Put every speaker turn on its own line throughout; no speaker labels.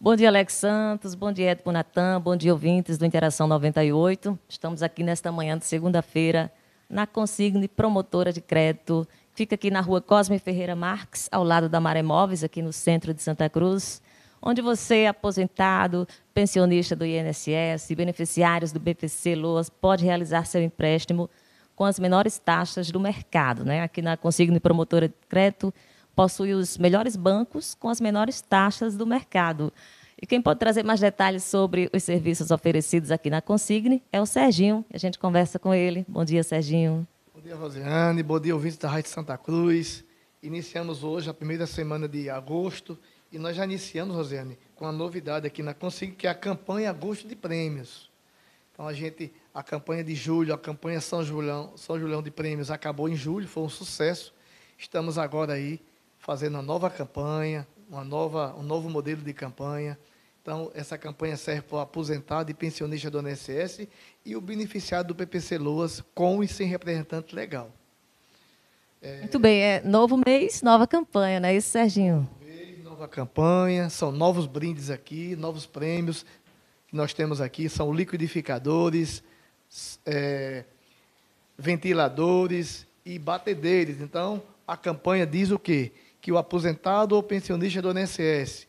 Bom dia, Alex Santos. Bom dia, Edson Natan. Bom dia, ouvintes do Interação 98. Estamos aqui nesta manhã de segunda-feira na Consigne Promotora de Crédito. Fica aqui na rua Cosme Ferreira Marques, ao lado da Maré Móveis, aqui no centro de Santa Cruz, onde você, aposentado, pensionista do INSS, beneficiários do BPC Loas, pode realizar seu empréstimo com as menores taxas do mercado. Né? Aqui na Consigne Promotora de Crédito, possui os melhores bancos com as menores taxas do mercado. E quem pode trazer mais detalhes sobre os serviços oferecidos aqui na Consigne é o Serginho. A gente conversa com ele. Bom dia, Serginho.
Bom dia, Rosiane. Bom dia, ouvintes da Rádio Santa Cruz. Iniciamos hoje a primeira semana de agosto e nós já iniciamos, Rosiane, com a novidade aqui na Consigne, que é a campanha Agosto de Prêmios. Então, a gente, a campanha de julho, a campanha São Julião, São Julião de Prêmios acabou em julho, foi um sucesso. Estamos agora aí fazendo uma nova campanha, uma nova, um novo modelo de campanha. Então, essa campanha serve para o aposentado e pensionista do INSS e o beneficiário do PPC Loas com e sem representante legal.
É... Muito bem, é novo mês, nova campanha, não é isso, Serginho?
Novo mês, nova campanha, são novos brindes aqui, novos prêmios que nós temos aqui, são liquidificadores, é, ventiladores e batedeiros. Então, a campanha diz o quê? Que o aposentado ou pensionista do INSS,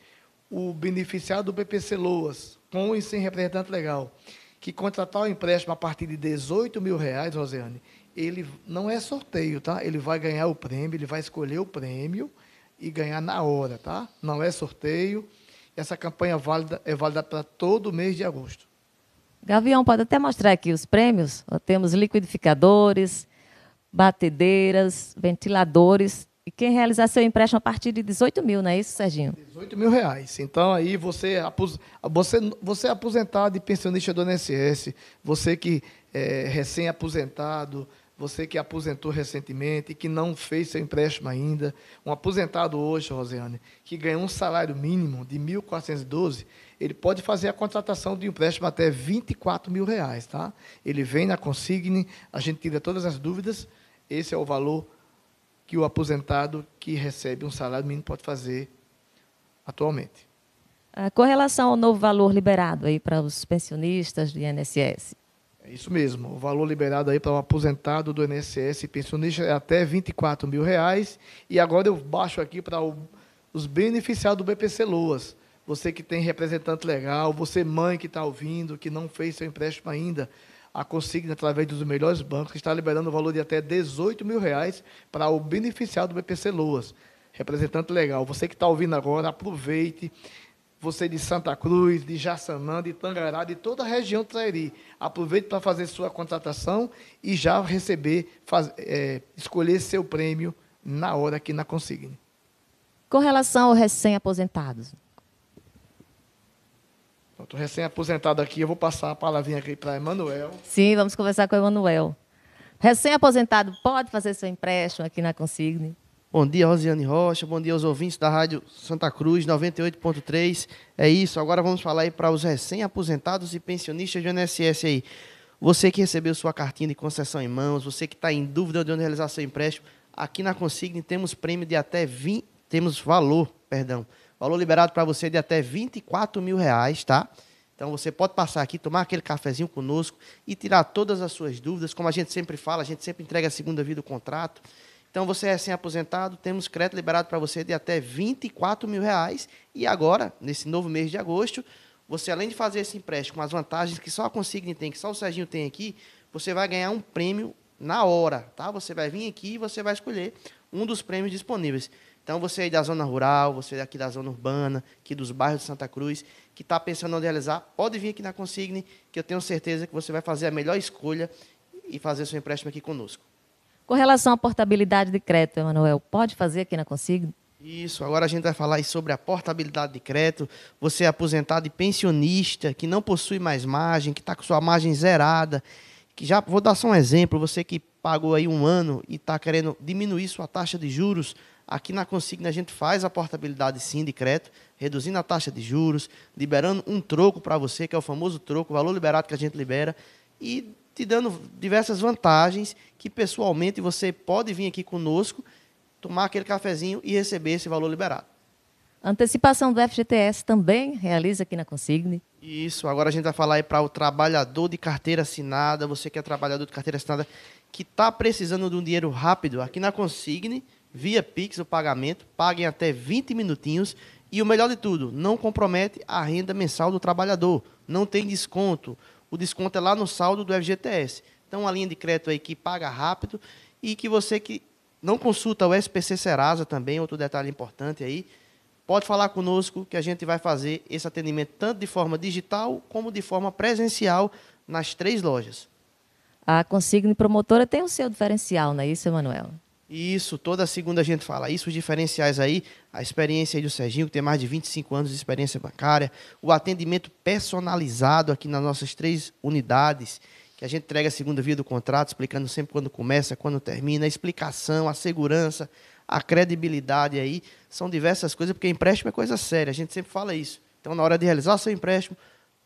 o beneficiário do PPC Loas, com e sem representante legal, que contratar o empréstimo a partir de 18 mil reais, Rosiane, ele não é sorteio, tá? Ele vai ganhar o prêmio, ele vai escolher o prêmio e ganhar na hora, tá? Não é sorteio. Essa campanha válida, é válida para todo o mês de agosto.
Gavião, pode até mostrar aqui os prêmios. Temos liquidificadores, batedeiras, ventiladores, e quem realizar seu empréstimo a partir de 18 mil, não é isso, Serginho?
18 mil reais. Então, aí você, você, você é aposentado e pensionista do INSS, você que é recém-aposentado, você que aposentou recentemente e que não fez seu empréstimo ainda, um aposentado hoje, Rosiane, que ganhou um salário mínimo de 1.412, ele pode fazer a contratação de um empréstimo até 24 mil reais, tá? Ele vem na Consigne, a gente tira todas as dúvidas, esse é o valor que o aposentado que recebe um salário mínimo pode fazer atualmente.
Ah, com relação ao novo valor liberado aí para os pensionistas do INSS.
É isso mesmo. O valor liberado aí para o aposentado do INSS e pensionista é até 24 mil reais. E agora eu baixo aqui para o, os beneficiados do BPC Loas. Você que tem representante legal, você mãe que está ouvindo, que não fez seu empréstimo ainda, a consigna através dos melhores bancos, que está liberando o valor de até 18 mil reais para o beneficiário do BPC Loas. Representante legal. Você que está ouvindo agora, aproveite. Você de Santa Cruz, de Jaçanã, de Tangará, de toda a região do Trairi. Aproveite para fazer sua contratação e já receber, faz, é, escolher seu prêmio na hora aqui na Consigne.
Com relação ao recém-aposentados,
Estou recém-aposentado aqui, eu vou passar a palavrinha aqui para Emanuel.
Sim, vamos conversar com o Emanuel. Recém-aposentado pode fazer seu empréstimo aqui na Consigne?
Bom dia, Rosiane Rocha. Bom dia aos ouvintes da Rádio Santa Cruz 98.3. É isso. Agora vamos falar aí para os recém-aposentados e pensionistas do INSS aí. Você que recebeu sua cartinha de concessão em mãos, você que está em dúvida de onde realizar seu empréstimo, aqui na Consigne temos prêmio de até 20, temos valor, perdão, Valor liberado para você de até 24 mil reais, tá? Então você pode passar aqui, tomar aquele cafezinho conosco e tirar todas as suas dúvidas. Como a gente sempre fala, a gente sempre entrega a segunda vida do contrato. Então você é recém-aposentado, temos crédito liberado para você de até 24 mil reais. E agora, nesse novo mês de agosto, você além de fazer esse empréstimo com as vantagens que só a Consigne tem, que só o Serginho tem aqui, você vai ganhar um prêmio na hora, tá? Você vai vir aqui e você vai escolher um dos prêmios disponíveis. Então, você aí da zona rural, você aqui da zona urbana, aqui dos bairros de Santa Cruz, que está pensando em realizar, pode vir aqui na Consigne, que eu tenho certeza que você vai fazer a melhor escolha e fazer seu empréstimo aqui conosco.
Com relação à portabilidade de crédito, Emanuel, pode fazer aqui na Consigne?
Isso, agora a gente vai falar sobre a portabilidade de crédito. Você é aposentado e pensionista, que não possui mais margem, que está com sua margem zerada, que já vou dar só um exemplo, você que pagou aí um ano e está querendo diminuir sua taxa de juros, Aqui na Consigna a gente faz a portabilidade sim de crédito, reduzindo a taxa de juros, liberando um troco para você, que é o famoso troco, o valor liberado que a gente libera, e te dando diversas vantagens que pessoalmente você pode vir aqui conosco, tomar aquele cafezinho e receber esse valor liberado.
Antecipação do FGTS também realiza aqui na Consigne.
Isso, agora a gente vai falar aí para o trabalhador de carteira assinada, você que é trabalhador de carteira assinada, que está precisando de um dinheiro rápido, aqui na Consigne, via Pix o pagamento, paguem até 20 minutinhos e o melhor de tudo, não compromete a renda mensal do trabalhador, não tem desconto, o desconto é lá no saldo do FGTS. Então, uma linha de crédito aí que paga rápido e que você que não consulta o SPC Serasa também, outro detalhe importante aí, pode falar conosco que a gente vai fazer esse atendimento tanto de forma digital como de forma presencial nas três lojas.
A Consigne Promotora tem o seu diferencial, não é isso, Emanuel?
Isso, toda segunda a gente fala isso, os diferenciais aí, a experiência aí do Serginho, que tem mais de 25 anos de experiência bancária, o atendimento personalizado aqui nas nossas três unidades, que a gente entrega a segunda via do contrato, explicando sempre quando começa, quando termina, a explicação, a segurança, a credibilidade aí, são diversas coisas, porque empréstimo é coisa séria, a gente sempre fala isso. Então, na hora de realizar o seu empréstimo,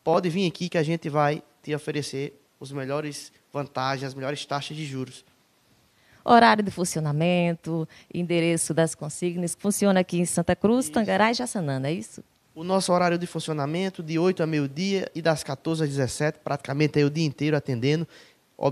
pode vir aqui que a gente vai te oferecer os melhores vantagens, as melhores taxas de juros.
Horário de funcionamento, endereço das consignas, funciona aqui em Santa Cruz, isso. Tangará e Jaçanã, é isso?
O nosso horário de funcionamento, de 8 a meio-dia e das 14 às 17, praticamente aí o dia inteiro atendendo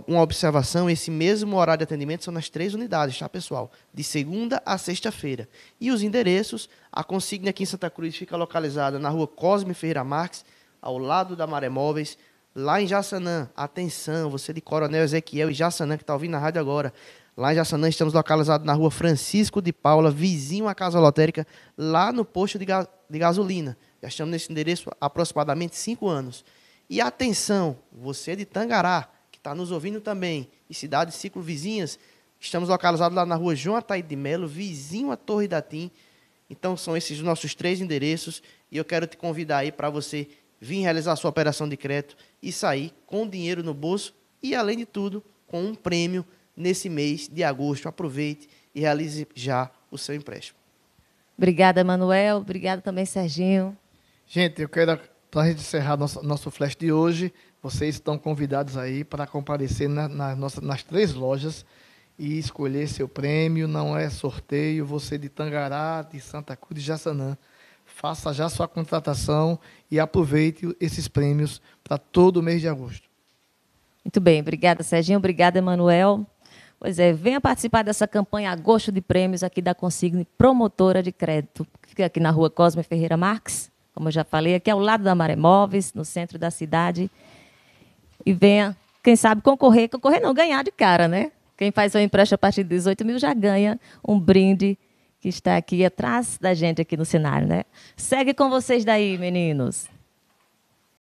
uma observação, esse mesmo horário de atendimento são nas três unidades, tá, pessoal? De segunda a sexta-feira. E os endereços, a consigna aqui em Santa Cruz fica localizada na rua Cosme Ferreira Marques, ao lado da Maré Móveis, lá em Jaçanã. Atenção, você de Coronel Ezequiel e Jaçanã, que está ouvindo na rádio agora. Lá em Jaçanã estamos localizados na rua Francisco de Paula, vizinho à Casa Lotérica, lá no posto de, ga de gasolina. Já estamos nesse endereço há aproximadamente cinco anos. E atenção, você de Tangará, está nos ouvindo também, e cidades ciclo vizinhas, estamos localizados lá na rua João Ataíde de Melo, vizinho à Torre da Tim. Então são esses os nossos três endereços e eu quero te convidar aí para você vir realizar sua operação de crédito e sair com dinheiro no bolso e além de tudo com um prêmio nesse mês de agosto. Aproveite e realize já o seu empréstimo.
Obrigada, Manuel. Obrigada também, Serginho.
Gente, eu quero, para a gente encerrar nosso, nosso flash de hoje, vocês estão convidados aí para comparecer na, na nossa, nas três lojas e escolher seu prêmio. Não é sorteio. Você de Tangará, de Santa Cruz, de Jaçanã. Faça já sua contratação e aproveite esses prêmios para todo o mês de agosto.
Muito bem, obrigada, Serginho. Obrigada, Emanuel. Pois é, venha participar dessa campanha Agosto de Prêmios aqui da Consigne Promotora de Crédito. Fica aqui na rua Cosme Ferreira Marques, como eu já falei, aqui ao lado da Maré Móveis, no centro da cidade e venha, quem sabe, concorrer, concorrer não, ganhar de cara, né? Quem faz o empréstimo a partir de 18 mil já ganha um brinde que está aqui atrás da gente aqui no cenário, né? Segue com vocês daí, meninos.